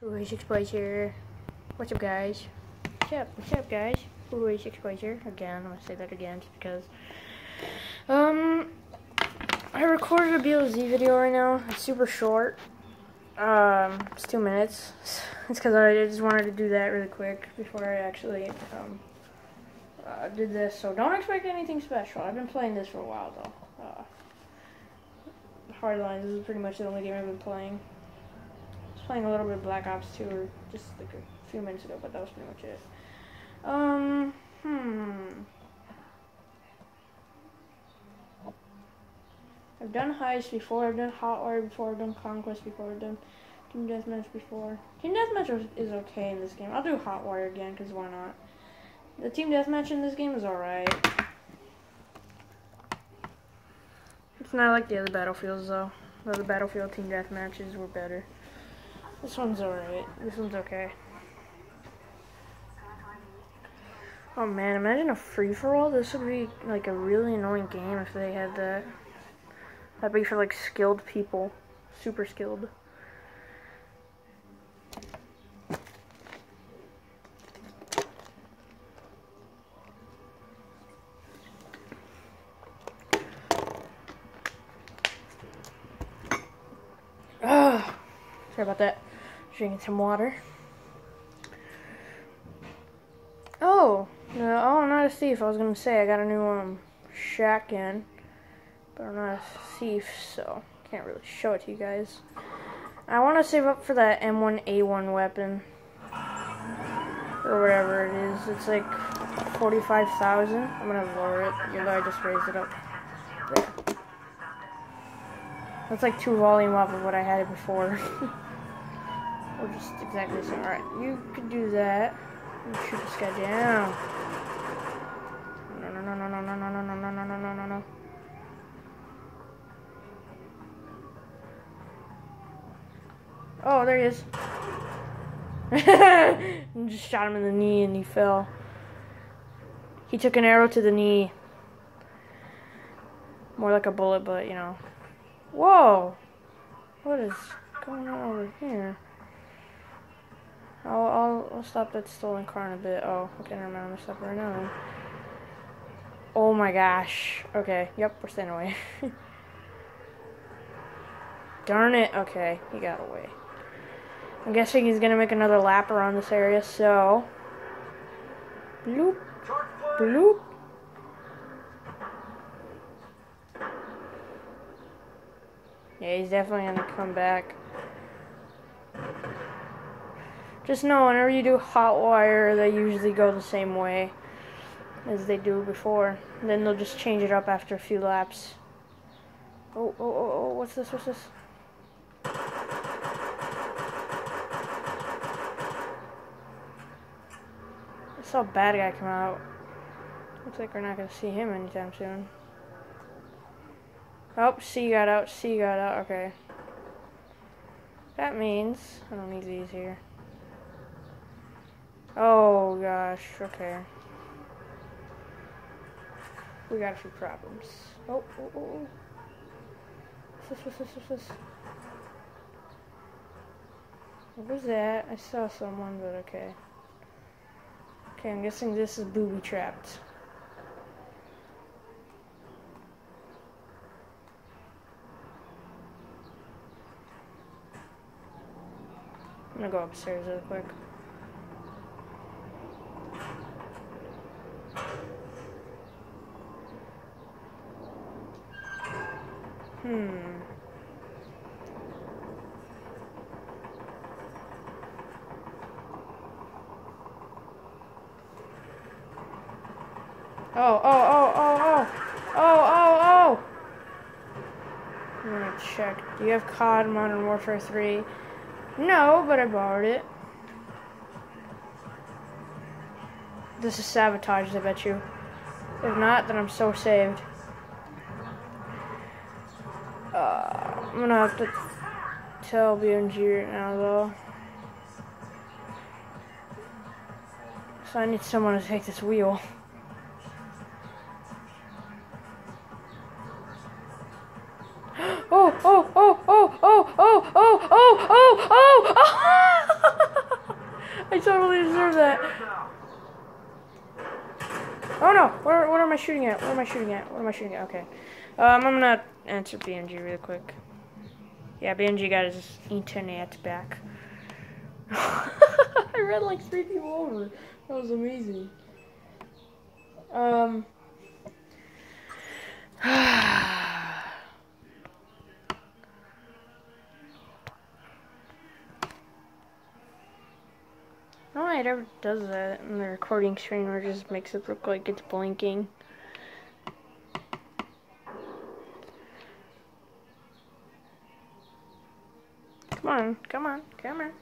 Six Boys here. What's up, guys? What's up? What's up, guys? Six Boys here. Again, I'm gonna say that again just because. Um, I recorded a BLZ video right now. It's super short. Um, it's two minutes. It's because I just wanted to do that really quick before I actually um uh, did this. So don't expect anything special. I've been playing this for a while though. Uh, Hardlines is pretty much the only game I've been playing playing a little bit of Black Ops 2 or just like a few minutes ago, but that was pretty much it. Um, hmm. I've done Heist before, I've done Hotwire before, I've done Conquest before, I've done Team Deathmatch before. Team Deathmatch is okay in this game. I'll do Hotwire again, because why not? The Team Deathmatch in this game is alright. It's not like the other Battlefields, though. The other Battlefield Team Deathmatches were better. This one's alright. This one's okay. Oh man, imagine a free-for-all. This would be like a really annoying game if they had that. That'd be for like skilled people. Super skilled. Ah, sorry about that. Drinking some water. Oh, no, oh, I'm not a thief. I was gonna say I got a new um shotgun, but I'm not a thief, so can't really show it to you guys. I want to save up for that M1A1 weapon or whatever it is. It's like 45,000. I'm gonna lower it, You know, I just raised it up. There. That's like two volume off of what I had before. Or just exactly same. Alright, you could do that. Shoot this guy down. No, no, no, no, no, no, no, no, no, no, no, no, no, no. Oh, there he is. just shot him in the knee and he fell. He took an arrow to the knee. More like a bullet, but you know. Whoa! What is going on over here? I'll, I'll, I'll stop that stolen car in a bit. Oh, okay, never mind. I'm gonna stop right now. Oh my gosh. Okay, yep, we're staying away. Darn it. Okay, he got away. I'm guessing he's gonna make another lap around this area, so. Bloop. Bloop. Yeah, he's definitely gonna come back. Just know whenever you do Hotwire, they usually go the same way as they do before. Then they'll just change it up after a few laps. Oh, oh, oh, oh, what's this, what's this? I saw a bad guy come out. Looks like we're not going to see him anytime soon. Oh, C got out, C got out, okay. That means I don't need these here. Oh gosh, okay. We got a few problems. Oh, oh, oh. oh. What's this, this, this? What was that? I saw someone, but okay. Okay, I'm guessing this is booby trapped. I'm gonna go upstairs real quick. Hmm. Oh, oh, oh, oh, oh, oh, oh, oh! I'm gonna check. Do you have COD Modern Warfare 3? No, but I borrowed it. This is sabotage, I bet you. If not, then I'm so saved. I'm gonna have to tell BNG right now, though. So I need someone to take this wheel. oh, oh, oh, oh, oh, oh, oh, oh, oh, oh, oh! that? Oh no! What am I shooting at? What am I shooting at? What am I shooting at? Okay. Um, I'm gonna answer BNG real quick. Yeah, BNG got his internet back. I read like three people over. That was amazing. Um. No one ever does that in the recording screen where it just makes it look like it's blinking. Come on, come on, come on.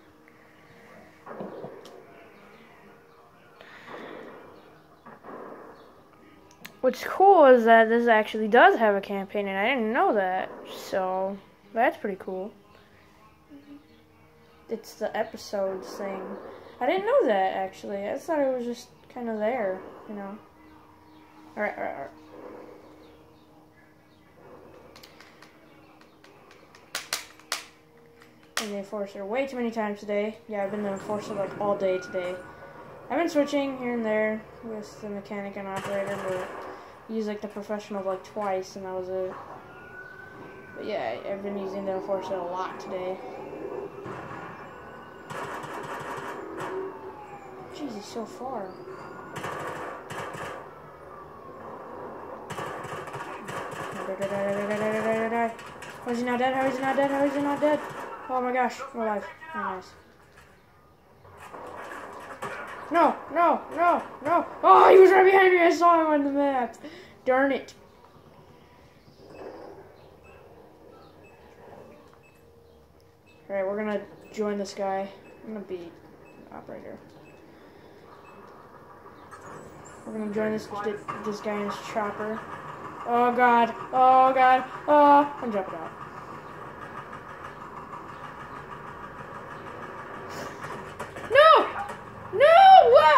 What's cool is that this actually does have a campaign, and I didn't know that, so that's pretty cool. It's the episodes thing. I didn't know that, actually. I thought it was just kind of there, you know. Alright, alright, alright. The Enforcer way too many times today. Yeah, I've been the Enforcer like all day today. I've been switching here and there with the mechanic and operator, but used like the professional like twice, and that was it. But yeah, I've been using the Enforcer a lot today. Jeez, he's so far. How is he not dead? How is he not dead? How is he not dead? Oh my gosh, we're alive. Oh, nice. Oh no, no, no, no. Oh, he was right behind me. I saw him on the map. Darn it. Alright, we're gonna join this guy. I'm gonna be operator. We're gonna join this this guy in his chopper. Oh god. Oh god. Oh, I'm jumping out.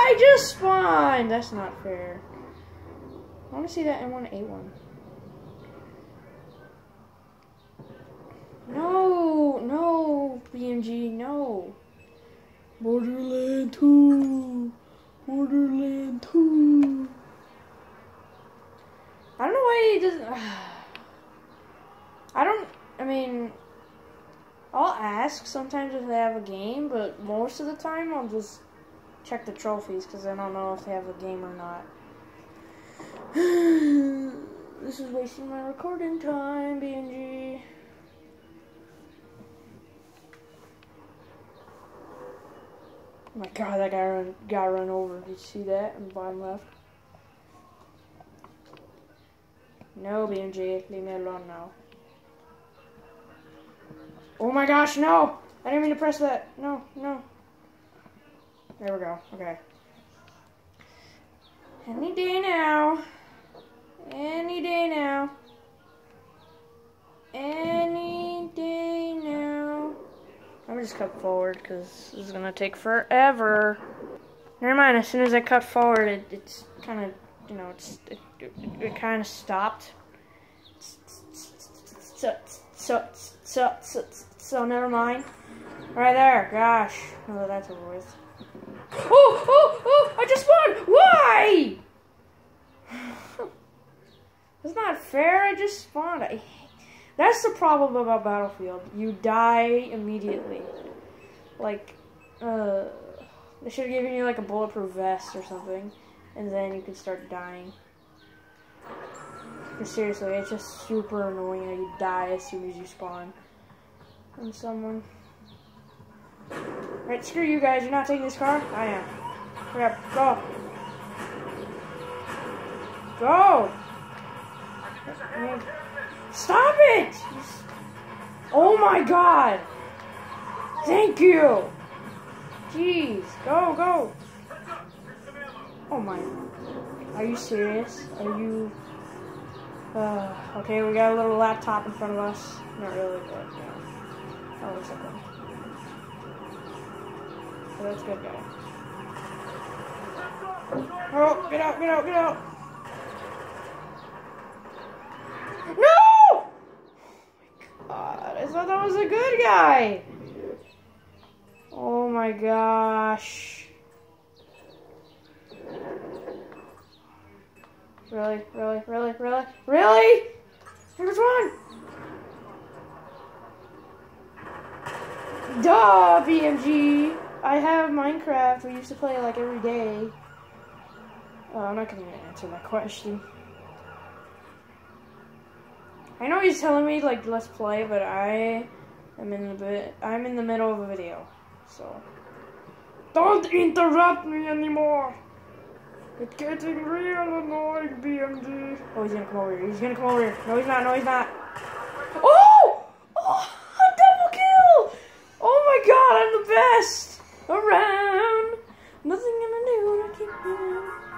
I just spawned! That's not fair. I want to see that M1A1. No, no, BMG, no. Borderland 2. Borderland 2. I don't know why he doesn't. I don't. I mean, I'll ask sometimes if they have a game, but most of the time I'll just check the trophies because I don't know if they have a game or not. this is wasting my recording time, BNG. Oh my god, that guy run, got run over. Did you see that in the bottom left? No, BMG, leave me alone now. Oh my gosh, no! I didn't mean to press that. No, no. There we go. Okay. Any day now. Any day now. Any day now. Me just cut forward because this is going to take forever. Never mind, as soon as I cut forward, it, it's kind of, you know, it's it, it, it kind of stopped. So, so, so, so, so, never mind. Right there, gosh. Oh, that's over with. Oh, oh, oh, I just spawned. Why? That's not fair. I just spawned. I, that's the problem about Battlefield. You die immediately. Like, uh, they should have given you like a bulletproof vest or something, and then you can start dying. But seriously, it's just super annoying you die as soon as you spawn from someone. Right, screw you guys. You're not taking this car? I am. Hurry. Go. Go. Stop it! Oh my god! Thank you! Jeez. Go, go. Oh my. Are you serious? Are you... Uh, okay, we got a little laptop in front of us. Not really, but. Oh, like one. So that's good, guys. Oh, get out, get out, get out! No! Oh God, I thought that was a good guy! Oh my gosh. Really, really, really, really, really? Here's one! Duh, BMG! I have Minecraft. We used to play like every day. Oh, I'm not gonna answer that question. I know he's telling me like let's play, but I am in the bit. I'm in the middle of a video, so don't interrupt me anymore. It's getting real annoying, BMG. Oh, he's gonna come over here. He's gonna come over here. No, he's not. No, he's not. Oh! Oh! A double kill! Oh my god, I'm the best! Around! Nothing gonna do to keep down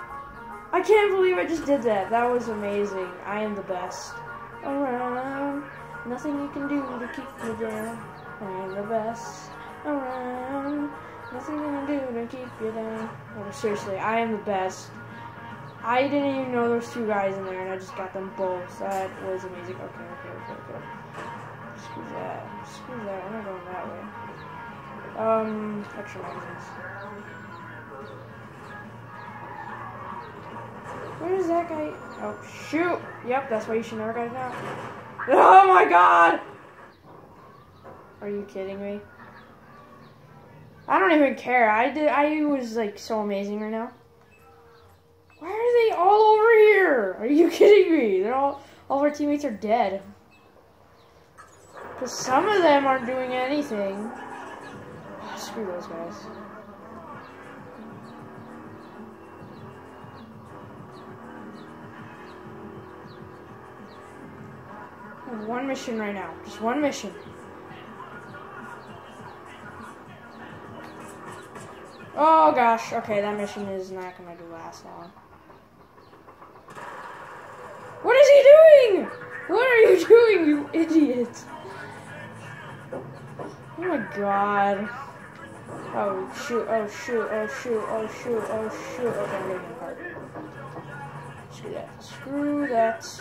I can't believe I just did that. That was amazing. I am the best. Around. Nothing you can do to keep me down. I am the best. Around. Nothing you can do to keep you down. Seriously, I am the best. I didn't even know there was two guys in there, and I just got them both. That was amazing. Okay, okay, okay, okay. Screw that. Screw that. We're not going that way. Um, magazines. Where is that guy? Oh, shoot! Yep, that's why you should never it out. Oh my god! Are you kidding me? I don't even care. I did. I was like so amazing right now. Why are they all over here? Are you kidding me? They're all. All of our teammates are dead. Because some of them aren't doing anything. Screw those guys. One mission right now. Just one mission. Oh gosh, okay, that mission is not gonna last long. What is he doing? What are you doing, you idiot? Oh my god. Oh shoot, oh shoot, oh shoot, oh shoot, oh shoot. Okay, I'm apart. Screw that. Screw that.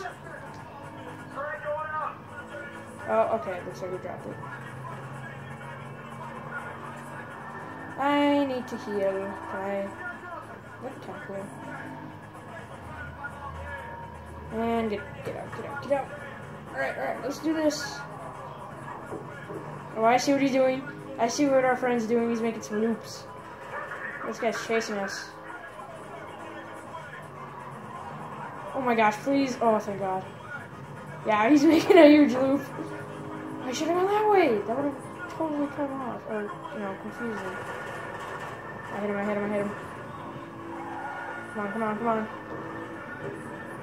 Oh, okay, looks like we dropped it. I need to heal. I what temple? And get get out, get out, get out. Alright, alright, let's do this. Oh, I see what he's doing. I see what our friend's doing. He's making some loops. This guy's chasing us. Oh my gosh, please. Oh, thank God. Yeah, he's making a huge loop. I should have gone that way. That would have totally cut him off. Or, you know, confused him. I hit him, I hit him, I hit him. Come on, come on, come on.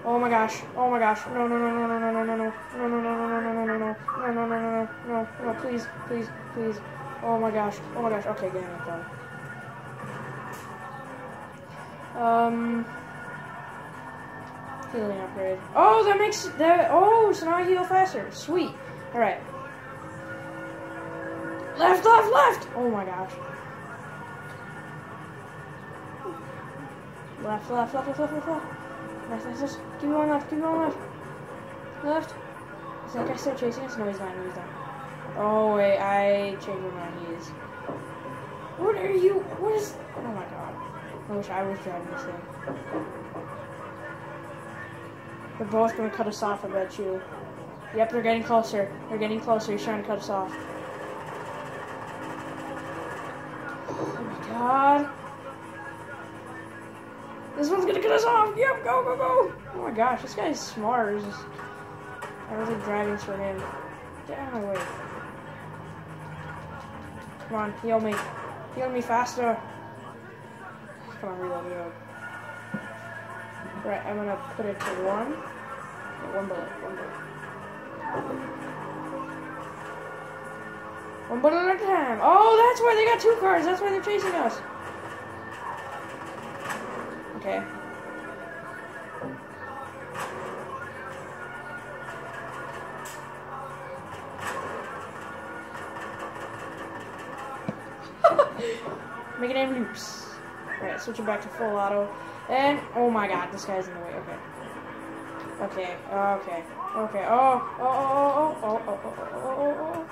Oh my gosh. Oh my gosh. No, no, no, no, no, no, no, no, no. No, no, no, no, no, no, no, no, no. No, no, no, no, no, no, no, please, please, please. Oh my gosh. Oh my gosh. Okay, him done. Um healing upgrade. Oh, that makes that oh, so now I heal faster. Sweet. Alright. Left, left, left! Oh my gosh. Left, left, left, left, left, left, left. Left, left, left. Keep going left, keep going left. Left. Is that guy still chasing us? No, he's not, no, he's not. Oh, wait, I changed my. He. What are you? What is. Oh my god. I wish I was driving this thing. They're both gonna cut us off, I bet you. Yep, they're getting closer. They're getting closer. He's trying to cut us off. Oh my god. This one's gonna cut us off. Yep, go, go, go. Oh my gosh, this guy's smart. I really driving for him. Get out of my way. Come on, heal me. Heal me faster. Come on, reload, reload. Right, I'm gonna put it to one. one bullet, one bullet. One bullet at a time. Oh, that's why they got two cars. That's why they're chasing us. Okay. Switching back to full auto. And, oh my god, this guy's in the way. Okay. Okay, okay, okay. Oh, oh, oh, oh, oh, oh, oh, oh, oh, oh.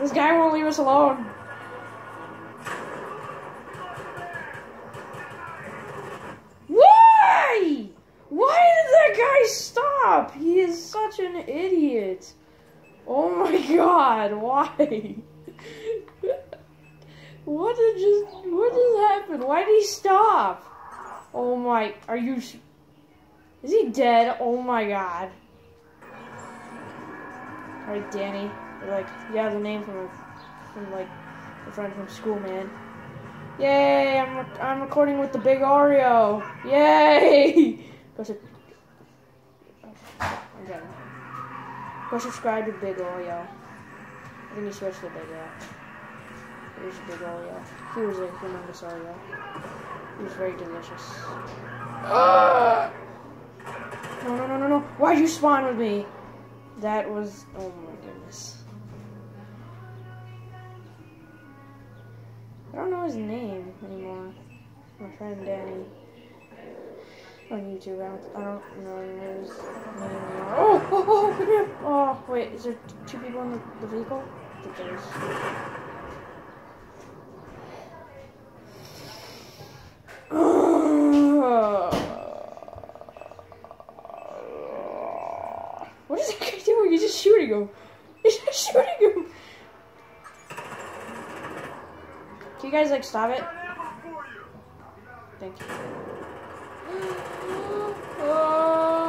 This guy won't leave us alone. Woo! guy stop? He is such an idiot. Oh my god, why? What did just what just happened? Why did he stop? Oh my, are you Is he dead? Oh my god. Alright, Danny. Like, you have the name from, from like, a friend from school, man. Yay! I'm, I'm recording with the big Oreo. Yay! Go, okay. Go subscribe to Big Oreo. I think he switched to Big Oreo. Here's Big Oreo. He was a humongous Oreo. He was very delicious. Ah! No, no, no, no, no. Why'd you spawn with me? That was. Oh my goodness. I don't know his name anymore. My friend Danny. On YouTube. I don't, I don't know his name anymore. Oh, oh, oh, come here. Oh, wait. Is there two people in the, the vehicle? I think there is. What is that guy doing? He's just shooting him. He's just shooting him. Can you guys like stop it? Thank you. Oh,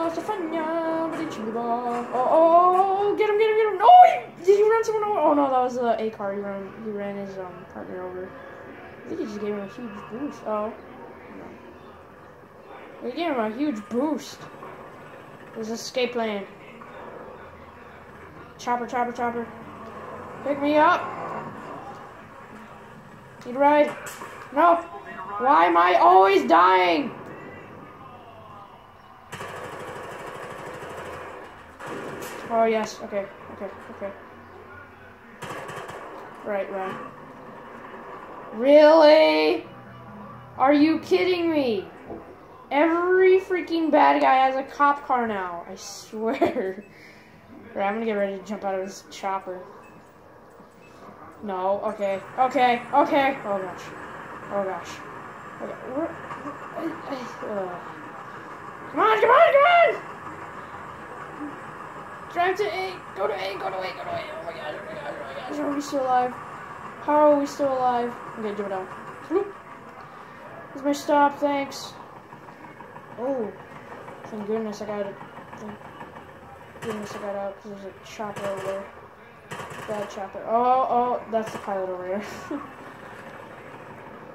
you? Oh, oh, get him, get him, get him. No, he, did he run someone over? Oh no, that was the A car. He ran, he ran his um partner over. I think he just gave him a huge boost. Oh. Gave him a huge boost. There's escape lane. Chopper, chopper, chopper. Pick me up. Need a ride? No. Why am I always dying? Oh, yes. Okay, okay, okay. Right, right. Really? Are you kidding me? Every freaking bad guy has a cop car now. I swear. Right, I'm gonna get ready to jump out of this chopper. No, okay, okay, okay. Oh gosh. Oh gosh. Okay, where, uh. Come on, come on, come on! Drive to A, go to A, go to A, go to A. Oh my gosh, oh my gosh, oh my gosh. Are we still alive? How are we still alive? Okay, jump down. Whoop. Here's my stop, thanks. Oh, thank goodness I got it. Thank goodness I got out because there's a chopper over there. Bad chopper. Oh, oh, that's the pilot over there.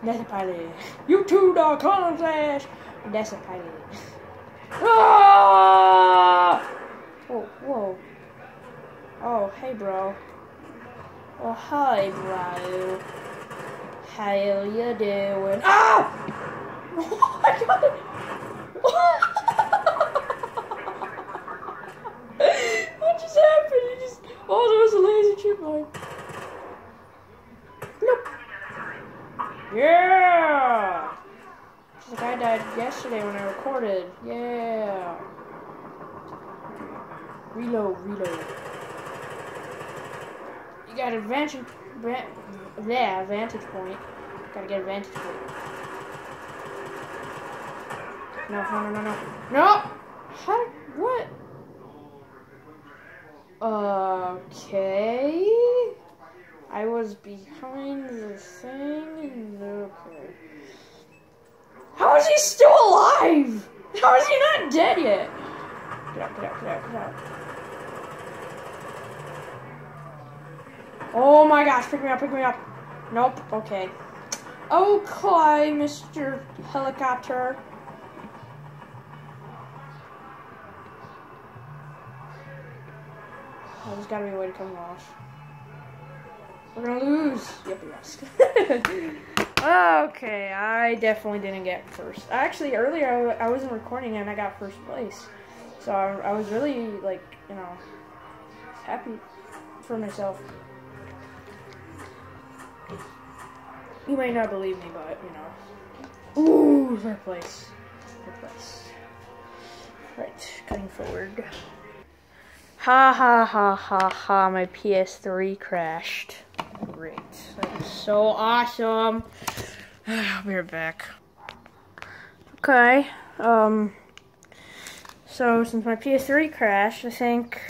that's the pilot. YouTube.com slash. That's the pilot. ah! Oh, whoa. Oh, hey, bro. Oh, hi, bro. How you doing? Ah! Oh my god! what just happened? Just. Oh, there was a laser chipmunk. Nope. Yeah! The guy died yesterday when I recorded. Yeah. Reload, reload. You got advantage. Yeah, vantage point. Gotta get a vantage point. No, no, no, no, no. How? What? Okay. I was behind the thing. Okay. How is he still alive? How is he not dead yet? Get out, get out, get out, get out. Oh my gosh, pick me up, pick me up. Nope, okay. Okay, Mr. Helicopter. Oh, there's gotta be a way to come off. We're gonna lose. Yep, yes. okay, I definitely didn't get first. Actually, earlier I, I wasn't recording and I got first place. So I, I was really, like, you know, happy for myself. You might not believe me, but, you know. Ooh, third place. Third place. Right, cutting forward. Ha ha ha ha ha, my PS3 crashed. Great. That is so awesome. I'll be right back. Okay, um, So since my PS3 crashed, I think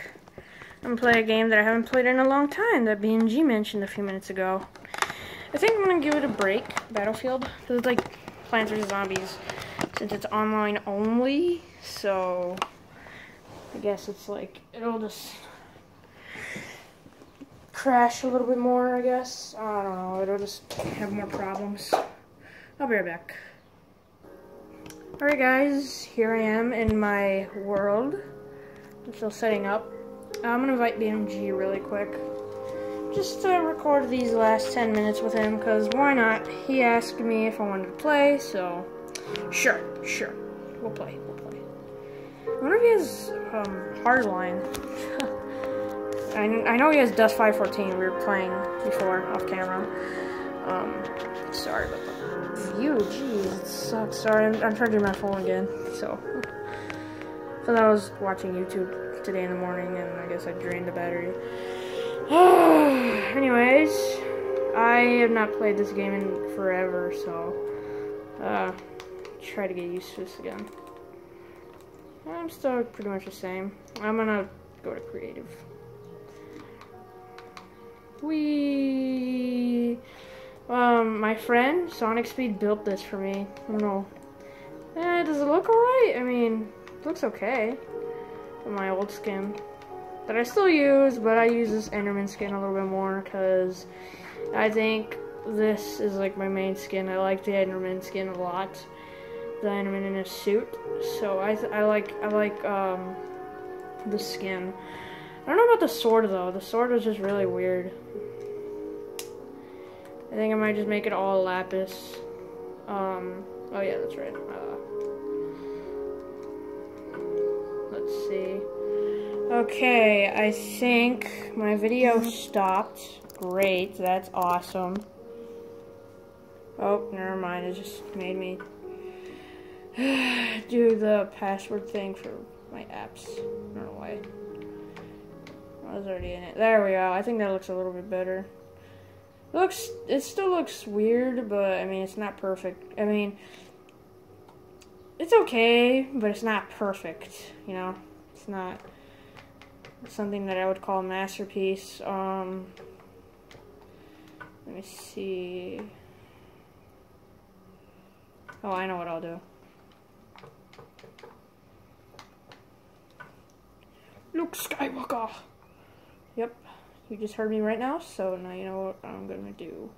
I'm gonna play a game that I haven't played in a long time that BNG mentioned a few minutes ago. I think I'm gonna give it a break, Battlefield, because it's like Plants vs Zombies, since it's online only. So I guess it's like it'll just crash a little bit more. I guess I don't know. It'll just have more problems. I'll be right back. Alright guys, here I am in my world. I'm still setting up. I'm gonna invite BMG really quick. Just to record these last 10 minutes with him, because why not? He asked me if I wanted to play, so sure, sure. We'll play, wonder if he has um, Hardline. I, I know he has Dust 514, we were playing before off camera. Um, sorry about that view. Jeez, it sucks. Sorry, I'm, I'm charging my phone again. So, so I was watching YouTube today in the morning, and I guess I drained the battery. Anyways, I have not played this game in forever, so uh, try to get used to this again. I'm still pretty much the same. I'm gonna go to creative. We um, my friend, Sonic Speed, built this for me. I don't know. Eh, does it look alright? I mean, looks okay. My old skin. That I still use, but I use this Enderman skin a little bit more, because I think this is like my main skin. I like the Enderman skin a lot. Enderman in a suit. So I, I like, I like, um, the skin. I don't know about the sword, though. The sword is just really weird. I think I might just make it all lapis. Um, oh yeah, that's right. Uh, let's see. Okay, I think my video stopped. Great, that's awesome. Oh, never mind, it just made me do the password thing for my apps. I don't know why. I was already in it. There we go. I think that looks a little bit better looks it still looks weird, but I mean it's not perfect. I mean it's okay, but it's not perfect, you know. It's not something that I would call a masterpiece. Um let me see. Oh, I know what I'll do. Luke Skywalker. Yep. You just heard me right now, so now you know what I'm gonna do.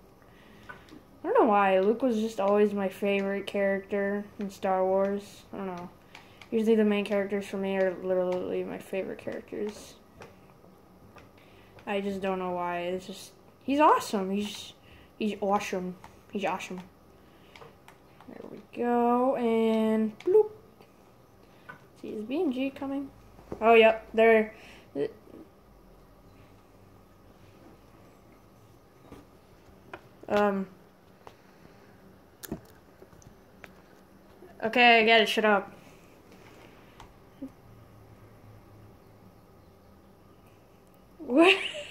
I don't know why. Luke was just always my favorite character in Star Wars. I don't know. Usually the main characters for me are literally my favorite characters. I just don't know why. It's just he's awesome. He's he's awesome. He's awesome. There we go. And bloop. See, is B and G coming? Oh, yep. They're Um. Okay, I get it. Shut up. What?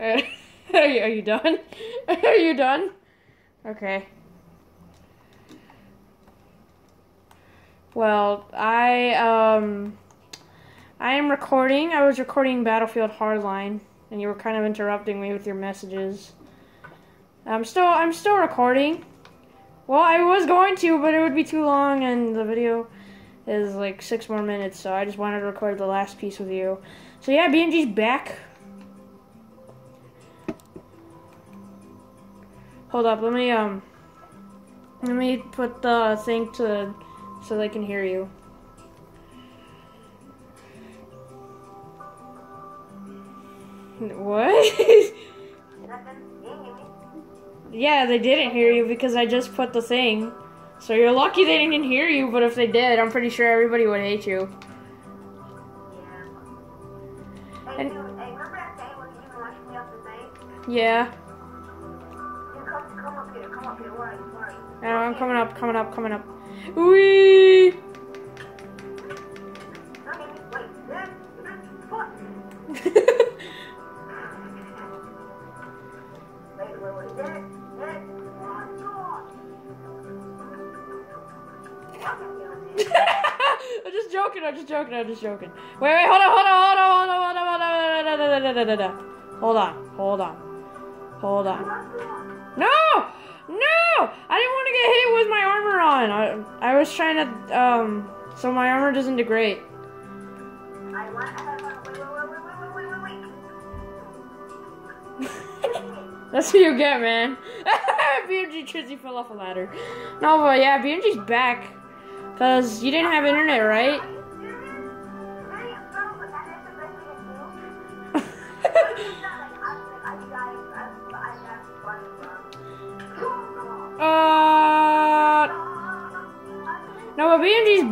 are, you, are you done? Are you done? Okay. Well, I um I am recording. I was recording Battlefield Hardline and you were kind of interrupting me with your messages. I'm still I'm still recording. Well, I was going to, but it would be too long and the video is like 6 more minutes, so I just wanted to record the last piece with you. So yeah, BNG's back. Hold up, let me um let me put the thing to so they can hear you. What? yeah, they didn't hear you because I just put the thing. So you're lucky they didn't hear you, but if they did, I'm pretty sure everybody would hate you. And, yeah. I'm coming up, coming up, coming up. Wee! I'm just joking, I'm just joking, I'm just joking. Wait, wait, hold on, hold on, hold on, hold on, hold on, hold on, hold on, hold on, hold on, hold on. Hold on. Hold on. I didn't want to get hit with my armor on. I, I was trying to, um, so my armor doesn't degrade. That's what you get, man. BMG Trizzy fell off a ladder. No, but yeah, BMG's back. Because you didn't have internet, right?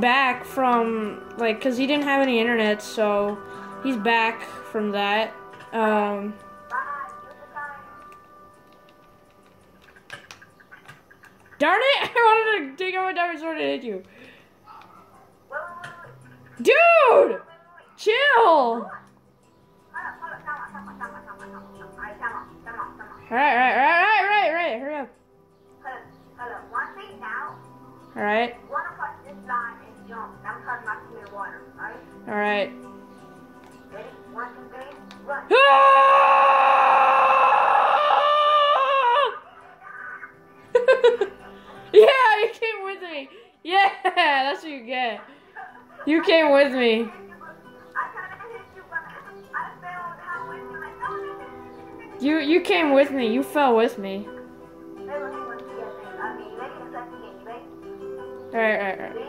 Back from, like, because he didn't have any internet, so he's back from that. Um... Darn it! I wanted to take out my diamond sword and hit you. Dude! Chill! Alright, right, right, right, right, right. Hurry up. Alright. Alright. Ready? One, two, three, run. Yeah, you came with me. Yeah, that's what you get. You came with me. You you came with me. You fell with me. Alright, alright, alright. ah,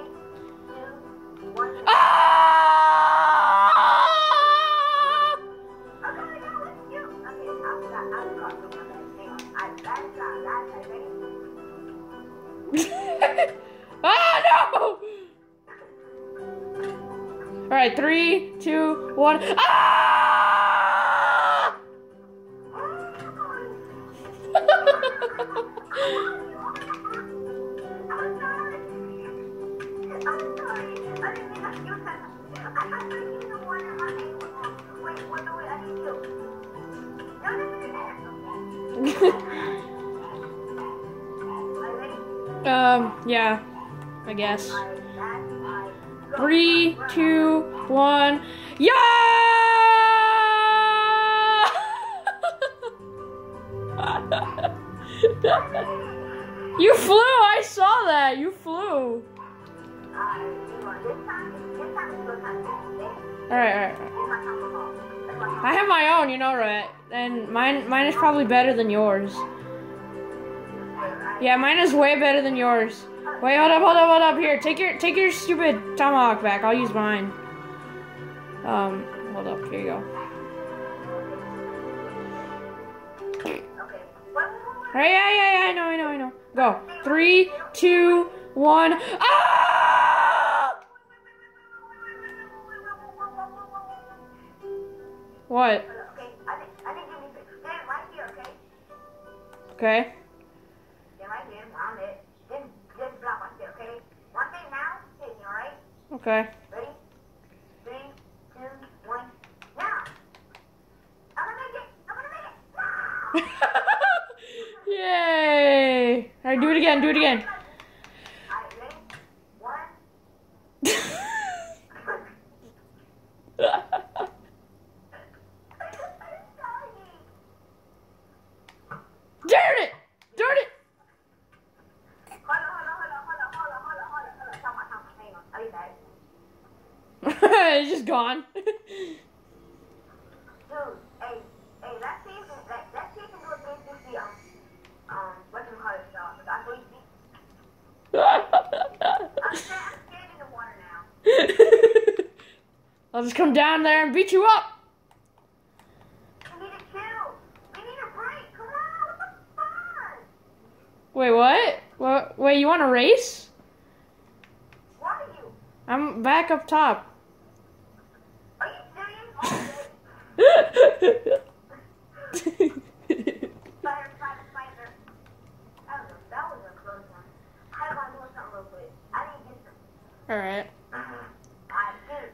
All right, three, two, one. Ah! um, yeah, I guess. Three, two, one. Yeah! you flew! I saw that! You flew! Alright, alright. I have my own, you know, right? And mine, mine is probably better than yours. Yeah, mine is way better than yours. Wait, hold up, hold up, hold up. Here, take your, take your stupid tomahawk back. I'll use mine. Um, hold up. Here you go. Hey, yeah, yeah, yeah. I know, I know, I know. Go. Three, two, one. Ah! What? Okay. Okay. Three, three, two, one, it. Yay! All right, do it again, do it again. Just come down there and beat you up. Wait, what? What? Wait, you want to race? What are you? I'm back up top. Are you serious? Oh,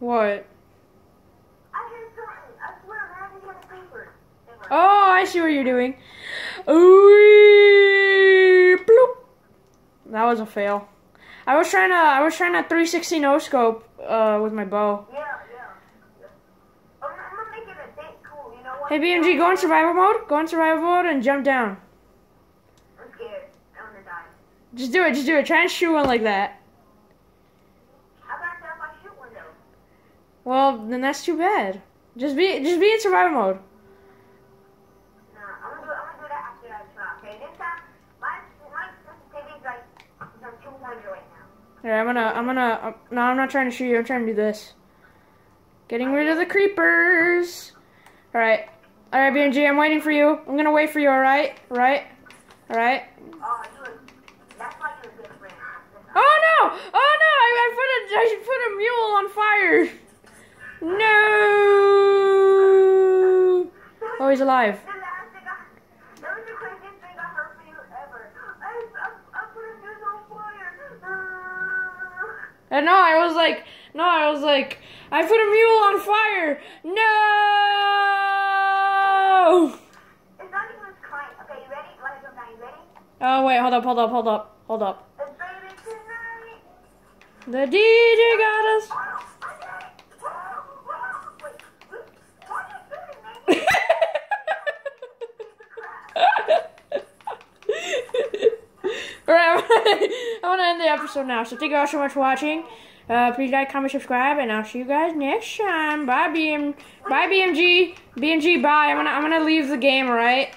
mind. Oh, I see what you're doing. Ooh, bloop. That was a fail. I was trying to. I was trying to 360 no scope uh, with my bow. Yeah, yeah. I'm gonna it cool. You know what? Hey BMG, go in survival mode. Go in survival mode and jump down. I'm scared. I'm gonna die. Just do it. Just do it. Try and shoot one like that. How about if I shoot one though? Well, then that's too bad. Just be. Just be in survival mode. Nah, I'm gonna do, I'm gonna do that after I try. Okay, this time, my my sensitivity's like 200 right now. Here, I'm gonna. I'm gonna. Um, no, I'm not trying to shoot you. I'm trying to do this. Getting rid of the creepers. All right. All right, BMG. I'm waiting for you. I'm gonna wait for you. All right. Right. All right. Oh, you that's why you're a good friend. Oh no! Oh no! I, I put a I put a mule on fire. No! Oh, he's alive. And no, I was like, no, I was like, I put a mule on fire. No! it's not even crying. Okay, you ready? Let it go down. Oh wait, hold up, hold up, hold up, hold up. It's baby tonight. The DJ got us. Oh, I did it. Whoa, whoa. Wait, what are you doing, man? I want to end the episode now. So thank you all so much for watching. Uh, please like, comment, subscribe, and I'll see you guys next time. Bye, BM, bye, BMG, BMG, bye. I'm gonna, I'm gonna leave the game, seconds.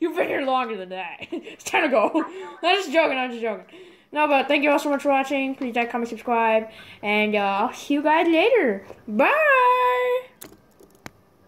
You've been here longer than that. it's time to go. I'm just joking. I'm just joking. No, but thank you all so much for watching. Please like, comment, subscribe, and uh, I'll see you guys later. Bye.